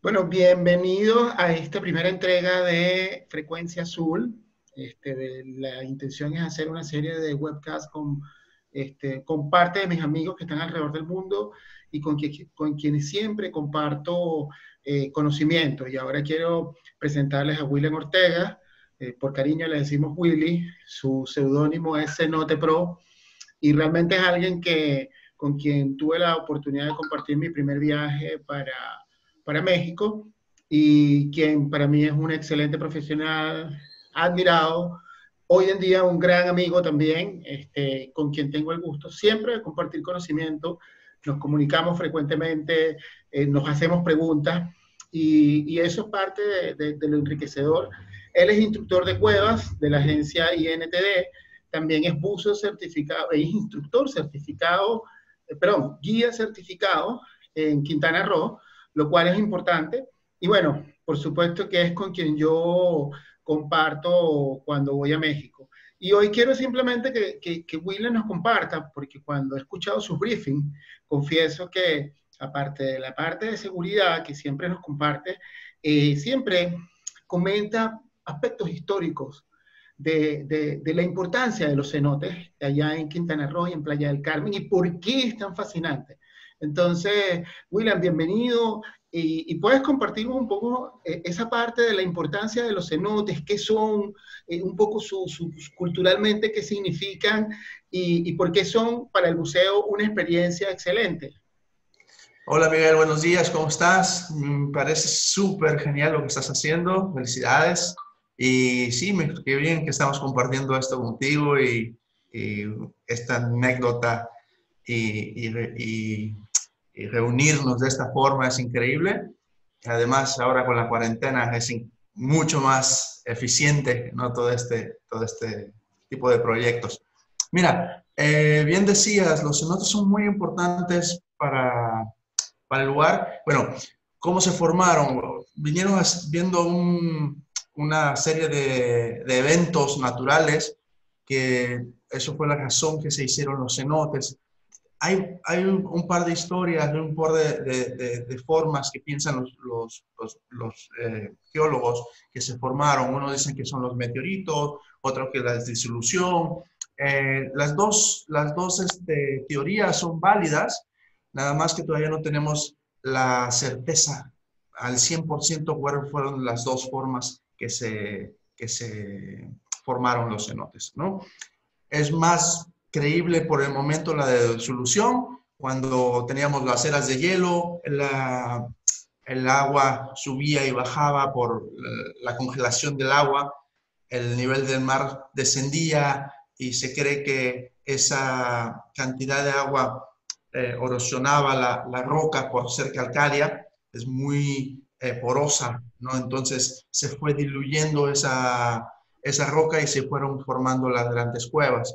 Bueno, bienvenidos a esta primera entrega de Frecuencia Azul. Este, la intención es hacer una serie de webcasts con, este, con parte de mis amigos que están alrededor del mundo y con, con quienes siempre comparto eh, conocimientos. Y ahora quiero presentarles a William Ortega. Eh, por cariño le decimos Willy. Su seudónimo es Cenote Pro. Y realmente es alguien que, con quien tuve la oportunidad de compartir mi primer viaje para para México y quien para mí es un excelente profesional, admirado, hoy en día un gran amigo también, este, con quien tengo el gusto siempre de compartir conocimiento, nos comunicamos frecuentemente, eh, nos hacemos preguntas y, y, eso es parte de, de, lo enriquecedor. Él es instructor de cuevas de la agencia INTD, también es buzo certificado, es instructor certificado, eh, perdón, guía certificado en Quintana Roo, lo cual es importante. Y bueno, por supuesto que es con quien yo comparto cuando voy a México. Y hoy quiero simplemente que, que, que nos comparta, porque cuando he escuchado su briefing, confieso que aparte de la parte de seguridad que siempre nos comparte, eh, siempre comenta aspectos históricos de, de, de, la importancia de los cenotes allá en Quintana Roo y en Playa del Carmen y por qué es tan fascinante. Entonces, William, bienvenido. Y, y, puedes compartirnos un poco eh, esa parte de la importancia de los cenotes, qué son, eh, un poco su, su, culturalmente qué significan y, y, por qué son para el buceo una experiencia excelente. Hola Miguel, buenos días, ¿cómo estás? Me parece súper genial lo que estás haciendo, felicidades. Y sí, qué bien que estamos compartiendo esto contigo y, y esta anécdota y, y y reunirnos de esta forma es increíble. Además, ahora con la cuarentena es mucho más eficiente ¿no? todo, este, todo este tipo de proyectos. Mira, eh, bien decías, los cenotes son muy importantes para, para el lugar. Bueno, ¿cómo se formaron? Vinieron viendo un, una serie de, eventos naturales, que eso fue la razón que se hicieron los cenotes hay, hay un, par de historias, un par de, de, formas que piensan los, los, los, los eh, geólogos que se formaron. Uno dicen que son los meteoritos, otro que la disolución. Eh, las dos, las dos este, teorías son válidas, nada más que todavía no tenemos la certeza al 100% cuáles fueron las dos formas que se, que se formaron los cenotes. ¿no? Es más creíble por el momento la de solución, cuando teníamos las eras de hielo, el agua subía y bajaba por la congelación del agua, el nivel del mar descendía y se cree que esa cantidad de agua eh, erosionaba la, la, roca por ser calcárea, es muy eh, porosa, ¿no? Entonces se fue diluyendo esa, esa roca y se fueron formando las grandes cuevas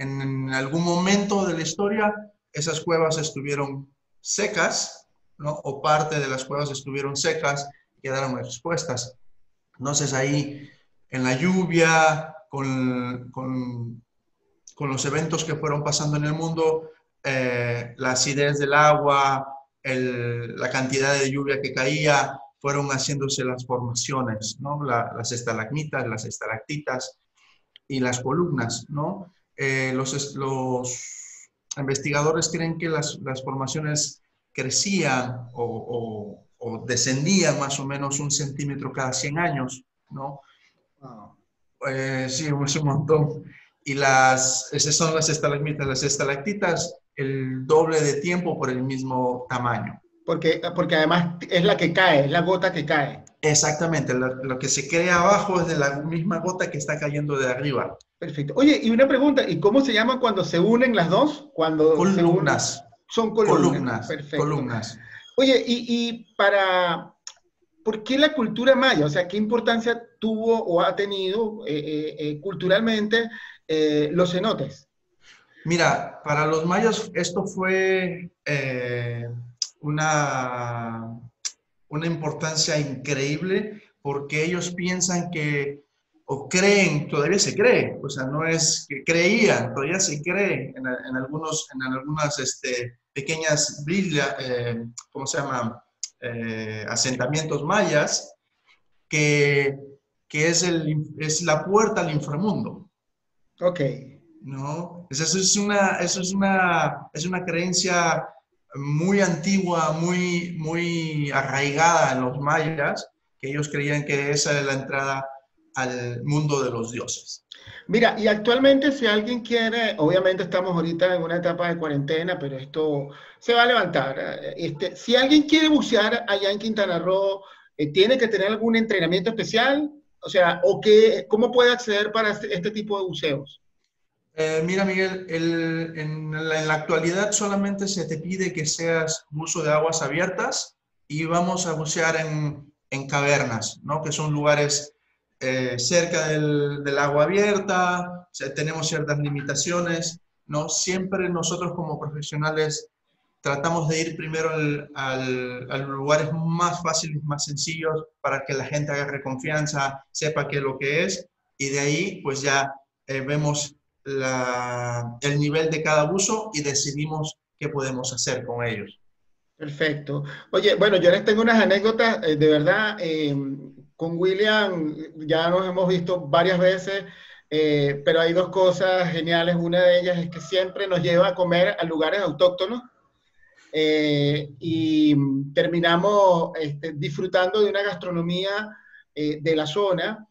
en algún momento de la historia esas cuevas estuvieron secas, o parte de las cuevas estuvieron secas y quedaron expuestas. Entonces ahí en la lluvia, con, con, con los eventos que fueron pasando en el mundo, eh, la acidez del agua, la cantidad de lluvia que caía, fueron haciéndose las formaciones, ¿no? La, las estalagmitas, las estalactitas y las columnas, ¿no? Eh, los, los, investigadores creen que las, las formaciones crecían o, o, descendían más o menos un centímetro cada 100 años, ¿no? Eh, sí, es un montón. Y las, esas son las estalagmitas. Las estalactitas, el doble de tiempo por el mismo tamaño. Porque, porque además es la que cae, es la gota que cae. Exactamente, lo, lo que se crea abajo es de la misma gota que está cayendo de arriba. Perfecto. Oye, y una pregunta, ¿y cómo se llama cuando se unen las dos? Cuando columnas. Son columnas. Columnas. Perfecto. Columnas. Oye, y, y, para, ¿por qué la cultura maya? O sea, ¿qué importancia tuvo o ha tenido eh, eh, eh, culturalmente eh, los cenotes? Mira, para los mayas esto fue una, una importancia increíble porque ellos piensan que o creen, todavía se cree, o sea, no es que creían, todavía se cree en, en algunos, en algunas este, pequeñas Biblia, eh, ¿cómo se llama? eh, asentamientos mayas, que, que es, el, es la puerta al inframundo. Ok. ¿No? Eso es una, eso es una, es una creencia muy antigua, muy, muy arraigada en los mayas, que ellos creían que esa es la entrada al mundo de los dioses. Mira, y actualmente si alguien quiere, obviamente estamos ahorita en una etapa de cuarentena, pero esto se va a levantar. Este, si alguien quiere bucear allá en Quintana Roo, eh, ¿tiene que tener algún entrenamiento especial? O sea, ¿o qué, ¿cómo puede acceder para este, este tipo de buceos? Eh, mira, Miguel, en, la, actualidad solamente se te pide que seas buzo de aguas abiertas y vamos a bucear en, en cavernas, ¿no? que son lugares eh, cerca del, del, agua abierta, tenemos ciertas limitaciones, ¿no? Siempre nosotros como profesionales tratamos de ir primero al, a los lugares más fáciles, más sencillos, para que la gente agarre confianza, sepa qué es lo que es, y de ahí pues ya eh, vemos la, el nivel de cada buzo y decidimos qué podemos hacer con ellos. Perfecto. Oye, bueno, yo les tengo unas anécdotas, eh, de verdad, con William ya nos hemos visto varias veces, eh, pero hay dos cosas geniales. Una de ellas es que siempre nos lleva a comer a lugares autóctonos eh, y terminamos este, disfrutando de una gastronomía eh, de la zona.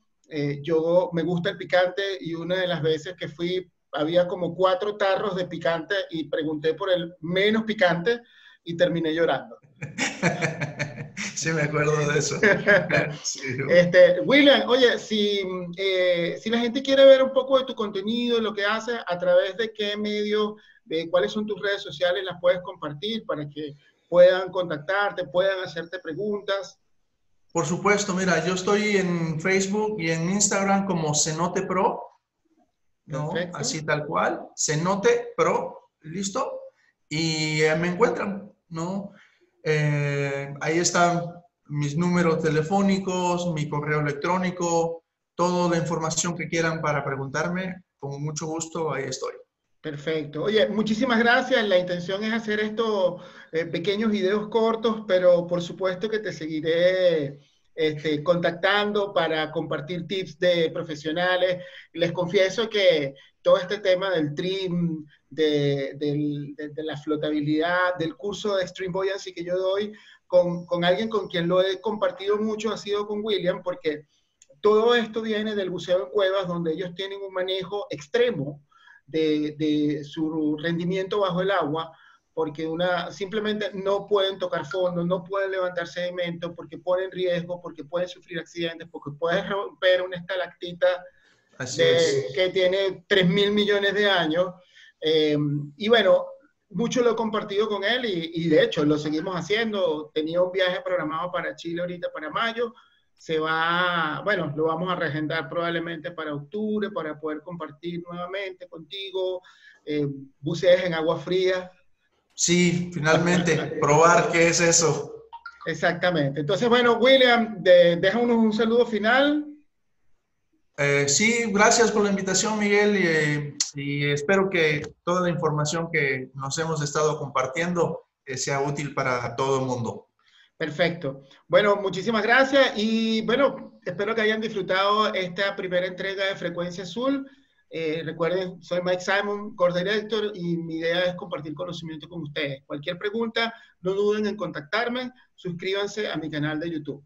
Yo me gusta el picante y una de las veces que fui había como cuatro tarros de picante y pregunté por el menos picante y terminé llorando. Sí, me acuerdo de eso. este, William, oye, si, eh, si la gente quiere ver un poco de tu contenido, lo que haces, ¿a través de qué medio, de cuáles son tus redes sociales, las puedes compartir para que puedan contactarte, puedan hacerte preguntas? Por supuesto, mira, yo estoy en Facebook y en Instagram como Cenote Pro, ¿no? Así tal cual, Cenote Pro, ¿listo? Y eh, me encuentran, ¿no? Eh, ahí están mis números telefónicos, mi correo electrónico, toda la información que quieran para preguntarme, con mucho gusto, ahí estoy. Perfecto. Oye, muchísimas gracias. La intención es hacer estos eh, pequeños videos cortos, pero por supuesto que te seguiré este, contactando para compartir tips de profesionales. Les confieso que todo este tema del trim, de, la flotabilidad, del curso de Extreme Buoyancy que yo doy, con, con, alguien con quien lo he compartido mucho ha sido con William, porque todo esto viene del buceo en cuevas, donde ellos tienen un manejo extremo de, de su rendimiento bajo el agua, porque una, simplemente no pueden tocar fondo, no pueden levantar sedimento, porque ponen riesgo, porque pueden sufrir accidentes, porque pueden romper una estalactita que tiene 3 mil millones de años. Eh, y bueno, mucho lo he compartido con él y, y, de hecho lo seguimos haciendo. Tenía un viaje programado para Chile ahorita para mayo. Se va, bueno, lo vamos a regendar probablemente para octubre para poder compartir nuevamente contigo. Eh, bucees en agua fría. Sí, finalmente, probar qué es eso. Exactamente. Entonces, bueno, William, de, déjanos un saludo final. Eh, sí, gracias por la invitación, Miguel, y, y, espero que toda la información que nos hemos estado compartiendo eh, sea útil para todo el mundo. Perfecto. Bueno, muchísimas gracias y bueno, espero que hayan disfrutado esta primera entrega de Frecuencia Azul. Eh, recuerden, soy Mike Simon, Core Director, y mi idea es compartir conocimiento con ustedes. Cualquier pregunta, no duden en contactarme, suscríbanse a mi canal de YouTube.